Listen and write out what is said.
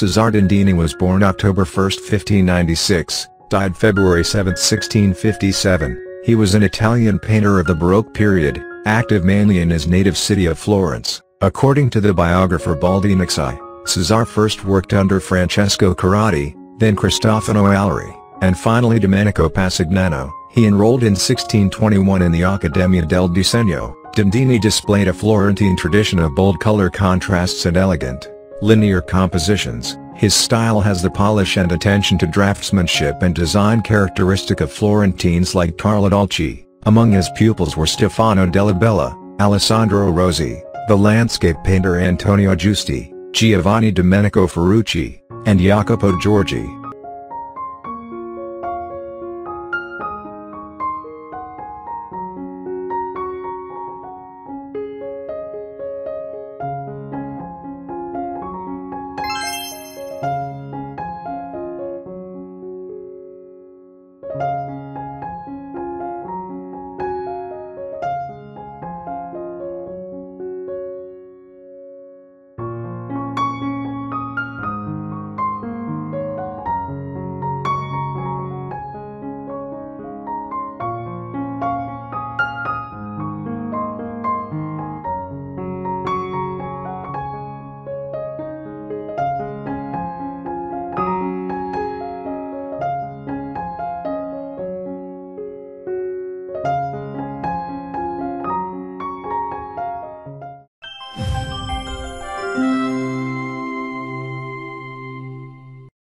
Cesare Dandini was born October 1, 1596, died February 7, 1657. He was an Italian painter of the Baroque period, active mainly in his native city of Florence. According to the biographer Baldinucci, Cesare first worked under Francesco Curradi, then Cristofano Allori, and finally Domenico Passignano. He enrolled in 1621 in the Accademia del Disegno. Dandini displayed a Florentine tradition of bold color contrasts and elegant, linear compositions. His style has the polish and attention to draftsmanship and design characteristic of Florentines like Carlo Dolci. Among his pupils were Stefano della Bella, Alessandro Rosi, the landscape painter Antonio Giusti, Giovanni Domenico Ferrucci, and Jacopo Giorgi.